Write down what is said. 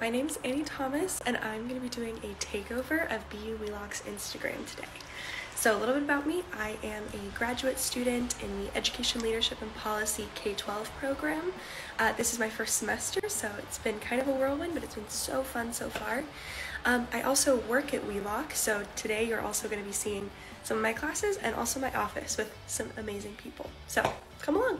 My name is Annie Thomas and I'm going to be doing a takeover of BU Wheelock's Instagram today. So a little bit about me, I am a graduate student in the Education Leadership and Policy K-12 program. Uh, this is my first semester, so it's been kind of a whirlwind, but it's been so fun so far. Um, I also work at Wheelock, so today you're also going to be seeing some of my classes and also my office with some amazing people. So come along!